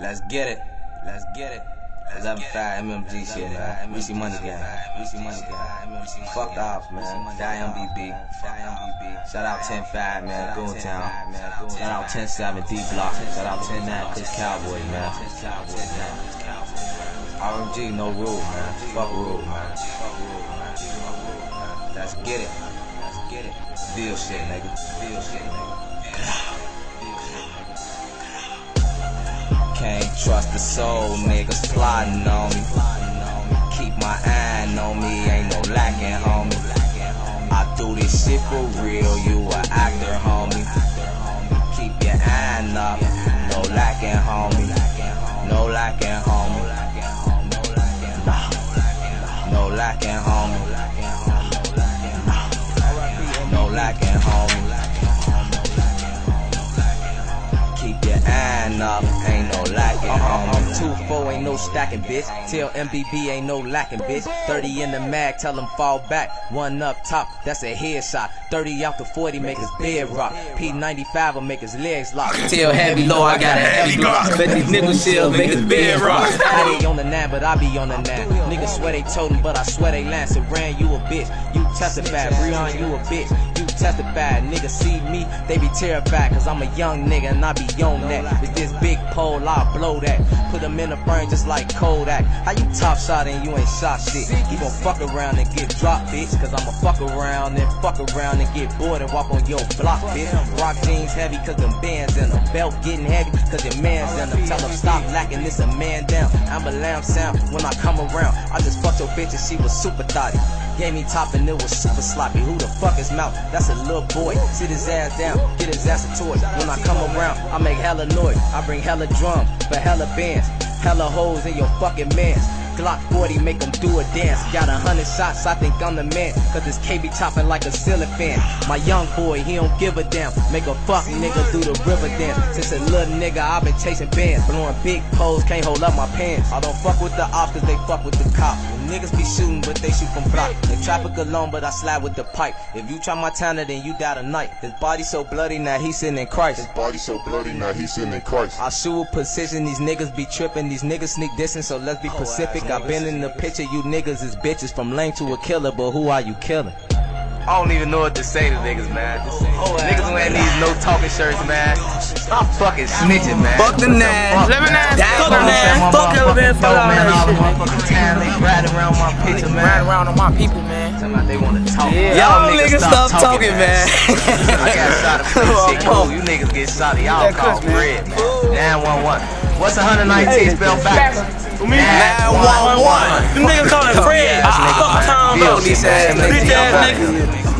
Let's get it. Let's get it. 11-5 MMG shit, man. We see money gang. We see money gang. Fuck off, man. Die MBB. Shout out 10-5, man. Goontown. Shout out 10-7 D Block. Shout out 10-9 Chris Cowboy, man. RMG, no rule, man. Fuck rule, man. Let's get it. Let's get it. Deal shit, nigga. Deal shit, nigga. Can't trust the soul, niggas plotting on me. Keep my eye on me, ain't no lacking, homie. I do this shit for real, you a actor, homie. Keep your eye up, no lacking, homie. No lacking, homie. No lacking, homie. No lacking, homie. Keep your eye up, homie. 2-4, ain't no stacking, bitch. Tell MBB ain't no lacking, bitch. 30 in the mag, tell him fall back. One up top, that's a headshot. 30 out the 40, make his bed rock. P95 will make his legs lock. Tell heavy low, I got a heavy Glock. Bet these niggas shell make his bed rock. I ain't on the nine, but I be on the nine. Niggas swear they told him, but I swear they. So ran, you a bitch. You testified, Breon, you a bitch. You testified, niggas see me, they be terrified. Cause I'm a young nigga and I be on that. It's this big pole, I'll blow that. Put in the frame just like Kodak. How you top shot and you ain't shot shit? You gon' fuck around and get dropped, bitch. Cause I'ma fuck around and fuck around and get bored and walk on your block, bitch. Rock jeans heavy cause them bands in them. Belt getting heavy cause your man's in them. Tell them stop lacking, this a man down. I'm a lamb sound when I come around. I just fucked your bitch and she was super thotty. Gave me top and it was super sloppy. Who the fuck is Mouse? That's a little boy. Sit his ass down, get his ass a toy. When I come around, I make hella noise. I bring hella drum for hella bands. Hella hoes in your fucking mans. Glock 40 make them do a dance. Got a hundred shots, I think I'm the man. Cause this KB topping like a ceiling fan. My young boy, he don't give a damn. Make a fuck nigga do the river dance. Since a little nigga, i been chasing bands. Blowing big poles, can't hold up my pants. I don't fuck with the ops cause they fuck with the cop. Niggas be shooting, but they shoot from block. They traffic alone, but I slide with the pipe. If you try my talent, then you die tonight. His body so bloody, now he sitting in Christ. His body so bloody, now he's sitting in Christ. I shoot with precision, these niggas be tripping, these niggas sneak distance, so let's be oh, Pacific. i been in the picture, you niggas is bitches from lame to a killer, but who are you killing? I don't even know what to say to niggas, man. Oh, niggas wearing these no talking shirts, man. I'm fucking snitching, man. Fuck the nine. Lemon ass, Fuck fuck the them nine. Ass. Fuck man. Fuck all man, all the that shit. motherfucking time they riding around my picture, man. Ride around on my people, man. They wanna talk. Y'all niggas stop talking, man. I got shot at shit cool. You niggas get shot, y'all call bread, man. 911. What's 119 spelled backwards? 911. Them niggas call it Fred. Ah, fuck Tom though. Bitch ass Bitch ass nigga. nigga.